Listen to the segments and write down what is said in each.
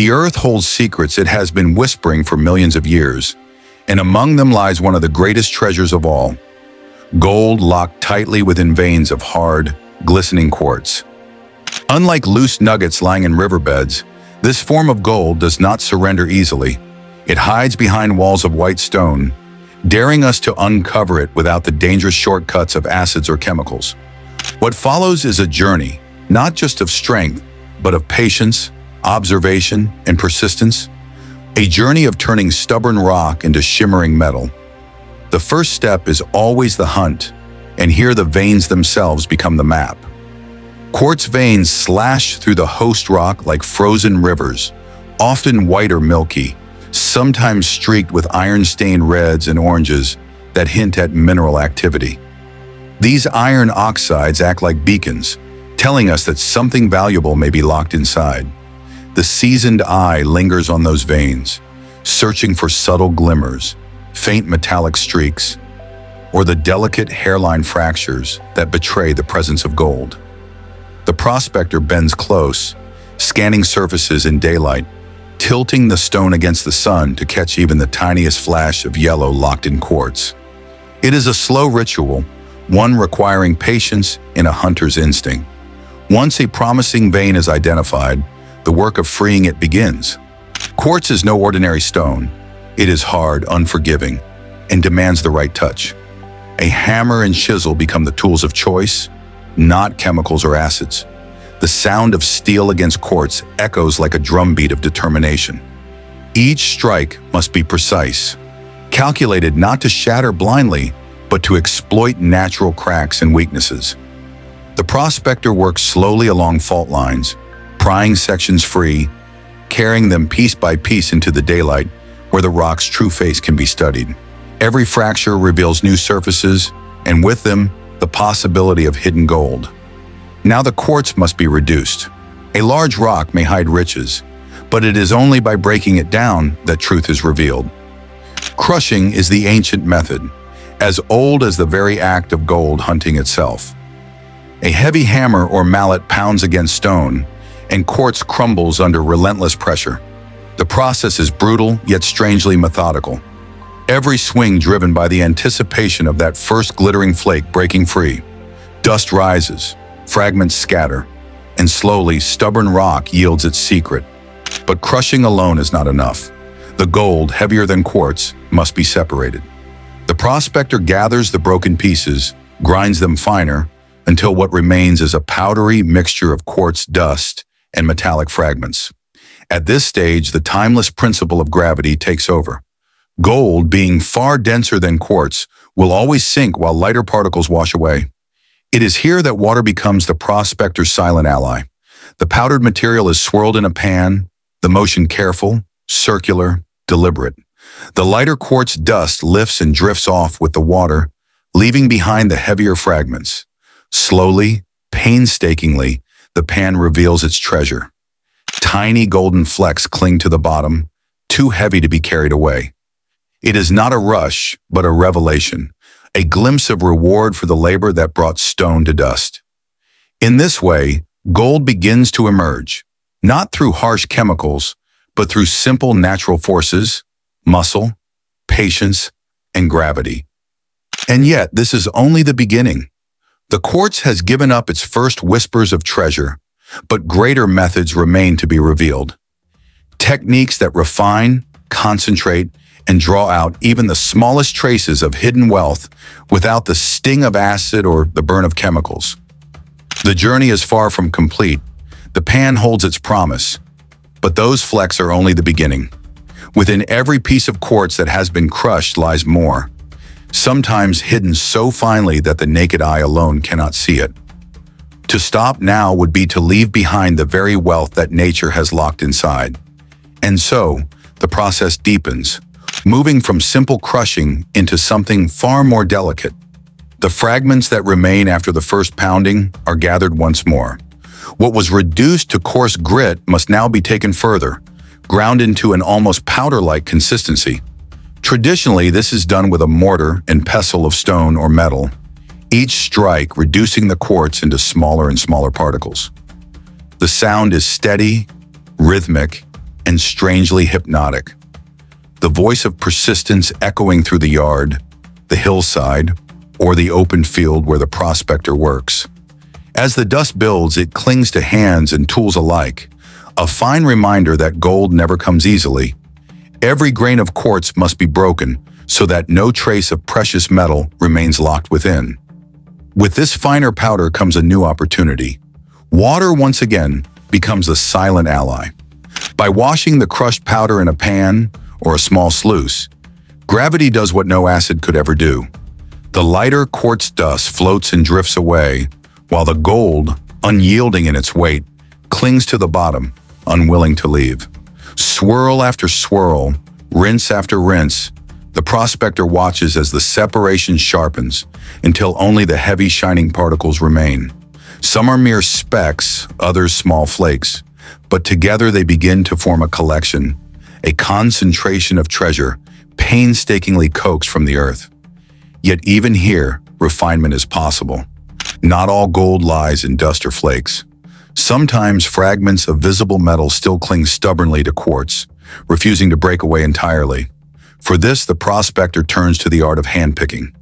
The earth holds secrets it has been whispering for millions of years, and among them lies one of the greatest treasures of all, gold locked tightly within veins of hard, glistening quartz. Unlike loose nuggets lying in riverbeds, this form of gold does not surrender easily. It hides behind walls of white stone, daring us to uncover it without the dangerous shortcuts of acids or chemicals. What follows is a journey, not just of strength, but of patience, observation, and persistence. A journey of turning stubborn rock into shimmering metal. The first step is always the hunt, and here the veins themselves become the map. Quartz veins slash through the host rock like frozen rivers, often white or milky, sometimes streaked with iron-stained reds and oranges that hint at mineral activity. These iron oxides act like beacons, telling us that something valuable may be locked inside. The seasoned eye lingers on those veins, searching for subtle glimmers, faint metallic streaks, or the delicate hairline fractures that betray the presence of gold. The prospector bends close, scanning surfaces in daylight, tilting the stone against the sun to catch even the tiniest flash of yellow locked in quartz. It is a slow ritual, one requiring patience and a hunter's instinct. Once a promising vein is identified, the work of freeing it begins. Quartz is no ordinary stone. It is hard, unforgiving, and demands the right touch. A hammer and chisel become the tools of choice, not chemicals or acids. The sound of steel against quartz echoes like a drumbeat of determination. Each strike must be precise, calculated not to shatter blindly, but to exploit natural cracks and weaknesses. The prospector works slowly along fault lines, prying sections free, carrying them piece by piece into the daylight where the rock's true face can be studied. Every fracture reveals new surfaces, and with them, the possibility of hidden gold. Now the quartz must be reduced. A large rock may hide riches, but it is only by breaking it down that truth is revealed. Crushing is the ancient method, as old as the very act of gold hunting itself. A heavy hammer or mallet pounds against stone, and quartz crumbles under relentless pressure. The process is brutal, yet strangely methodical. Every swing driven by the anticipation of that first glittering flake breaking free. Dust rises, fragments scatter, and slowly stubborn rock yields its secret. But crushing alone is not enough. The gold, heavier than quartz, must be separated. The prospector gathers the broken pieces, grinds them finer, until what remains is a powdery mixture of quartz dust and metallic fragments. At this stage, the timeless principle of gravity takes over. Gold, being far denser than quartz, will always sink while lighter particles wash away. It is here that water becomes the prospector's silent ally. The powdered material is swirled in a pan, the motion careful, circular, deliberate. The lighter quartz dust lifts and drifts off with the water, leaving behind the heavier fragments. Slowly, painstakingly, the pan reveals its treasure. Tiny golden flecks cling to the bottom, too heavy to be carried away. It is not a rush, but a revelation, a glimpse of reward for the labor that brought stone to dust. In this way, gold begins to emerge, not through harsh chemicals, but through simple natural forces, muscle, patience, and gravity. And yet, this is only the beginning. The quartz has given up its first whispers of treasure, but greater methods remain to be revealed. Techniques that refine, concentrate, and draw out even the smallest traces of hidden wealth without the sting of acid or the burn of chemicals. The journey is far from complete. The pan holds its promise, but those flecks are only the beginning. Within every piece of quartz that has been crushed lies more, sometimes hidden so finely that the naked eye alone cannot see it. To stop now would be to leave behind the very wealth that nature has locked inside. And so, the process deepens, moving from simple crushing into something far more delicate. The fragments that remain after the first pounding are gathered once more. What was reduced to coarse grit must now be taken further, ground into an almost powder-like consistency. Traditionally, this is done with a mortar and pestle of stone or metal, each strike reducing the quartz into smaller and smaller particles. The sound is steady, rhythmic, and strangely hypnotic. The voice of persistence echoing through the yard, the hillside, or the open field where the prospector works. As the dust builds, it clings to hands and tools alike, a fine reminder that gold never comes easily. Every grain of quartz must be broken so that no trace of precious metal remains locked within. With this finer powder comes a new opportunity. Water once again becomes a silent ally. By washing the crushed powder in a pan or a small sluice, gravity does what no acid could ever do. The lighter quartz dust floats and drifts away, while the gold, unyielding in its weight, clings to the bottom, unwilling to leave. Swirl after swirl, rinse after rinse, the prospector watches as the separation sharpens until only the heavy shining particles remain. Some are mere specks, others small flakes, but together they begin to form a collection, a concentration of treasure painstakingly coaxed from the earth. Yet even here, refinement is possible. Not all gold lies in dust or flakes. Sometimes fragments of visible metal still cling stubbornly to quartz, refusing to break away entirely. For this, the prospector turns to the art of handpicking.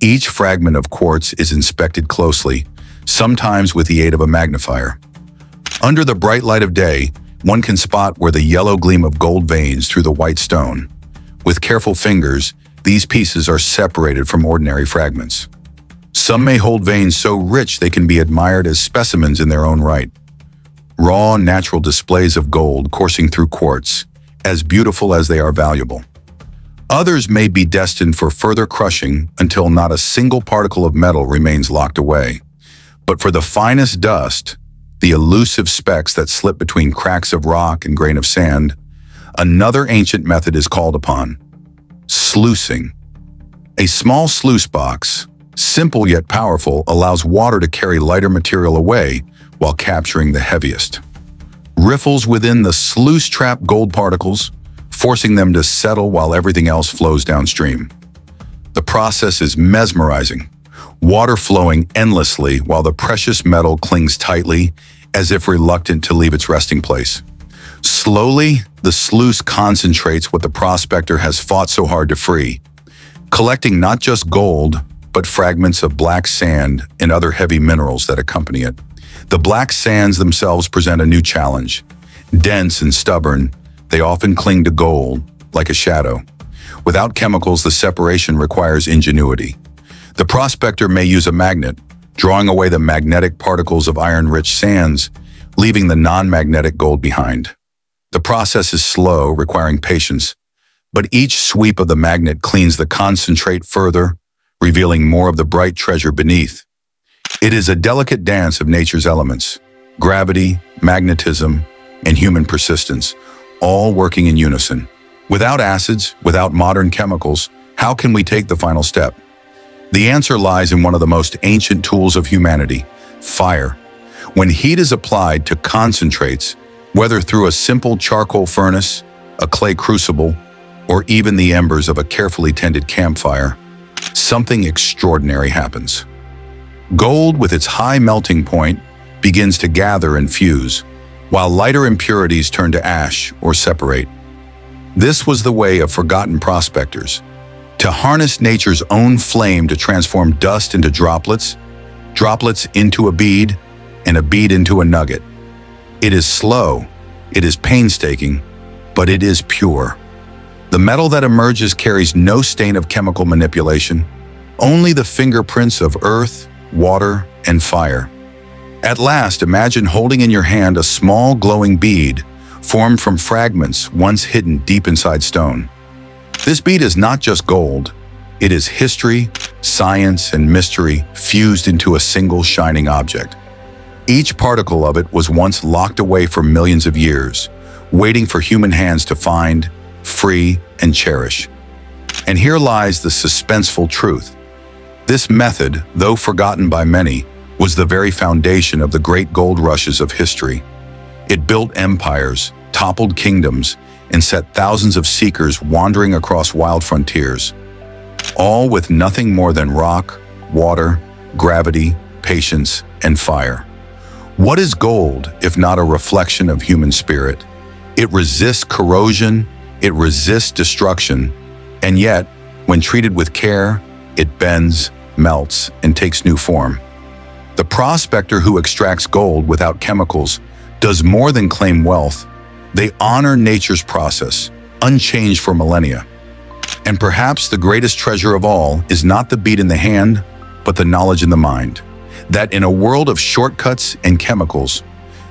Each fragment of quartz is inspected closely, sometimes with the aid of a magnifier. Under the bright light of day, one can spot where the yellow gleam of gold veins through the white stone. With careful fingers, these pieces are separated from ordinary fragments. Some may hold veins so rich they can be admired as specimens in their own right. Raw, natural displays of gold coursing through quartz, as beautiful as they are valuable. Others may be destined for further crushing until not a single particle of metal remains locked away. But for the finest dust, the elusive specks that slip between cracks of rock and grain of sand, another ancient method is called upon, Sluicing. A small sluice box, simple yet powerful, allows water to carry lighter material away while capturing the heaviest. Riffles within the sluice trap gold particles, forcing them to settle while everything else flows downstream. The process is mesmerizing, water flowing endlessly while the precious metal clings tightly as if reluctant to leave its resting place. Slowly, the sluice concentrates what the prospector has fought so hard to free, collecting not just gold, but fragments of black sand and other heavy minerals that accompany it. The black sands themselves present a new challenge. Dense and stubborn, they often cling to gold, like a shadow. Without chemicals, the separation requires ingenuity. The prospector may use a magnet, drawing away the magnetic particles of iron-rich sands, leaving the non-magnetic gold behind. The process is slow, requiring patience, but each sweep of the magnet cleans the concentrate further, revealing more of the bright treasure beneath. It is a delicate dance of nature's elements, gravity, magnetism, and human persistence, all working in unison. Without acids, without modern chemicals, how can we take the final step? The answer lies in one of the most ancient tools of humanity, fire. When heat is applied to concentrates, whether through a simple charcoal furnace, a clay crucible, or even the embers of a carefully tended campfire, something extraordinary happens. Gold, with its high melting point, begins to gather and fuse, while lighter impurities turn to ash or separate. This was the way of forgotten prospectors, to harness nature's own flame to transform dust into droplets, droplets into a bead, and a bead into a nugget. It is slow, it is painstaking, but it is pure. The metal that emerges carries no stain of chemical manipulation, only the fingerprints of earth, water, and fire. At last, imagine holding in your hand a small glowing bead formed from fragments once hidden deep inside stone. This bead is not just gold, it is history, science, and mystery fused into a single shining object. Each particle of it was once locked away for millions of years, waiting for human hands to find, free, and cherish. And here lies the suspenseful truth. This method, though forgotten by many, was the very foundation of the great gold rushes of history. It built empires, toppled kingdoms, and set thousands of seekers wandering across wild frontiers, all with nothing more than rock, water, gravity, patience, and fire. What is gold if not a reflection of human spirit? It resists corrosion, it resists destruction, and yet, when treated with care, it bends, melts, and takes new form. The prospector who extracts gold without chemicals does more than claim wealth. They honor nature's process, unchanged for millennia. And perhaps the greatest treasure of all is not the beat in the hand, but the knowledge in the mind. That in a world of shortcuts and chemicals,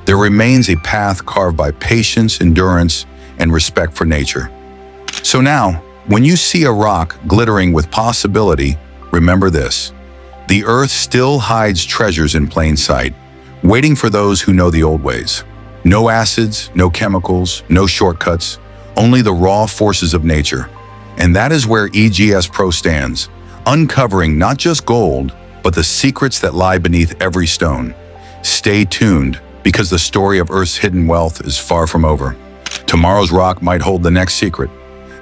there remains a path carved by patience, endurance, and respect for nature. So now, when you see a rock glittering with possibility, remember this. The earth still hides treasures in plain sight, waiting for those who know the old ways. No acids, no chemicals, no shortcuts, only the raw forces of nature. And that is where EGS Pro stands, uncovering not just gold, but the secrets that lie beneath every stone. Stay tuned, because the story of Earth's hidden wealth is far from over. Tomorrow's rock might hold the next secret.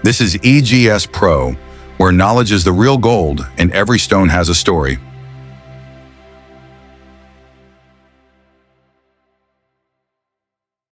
This is EGS Pro, where knowledge is the real gold and every stone has a story.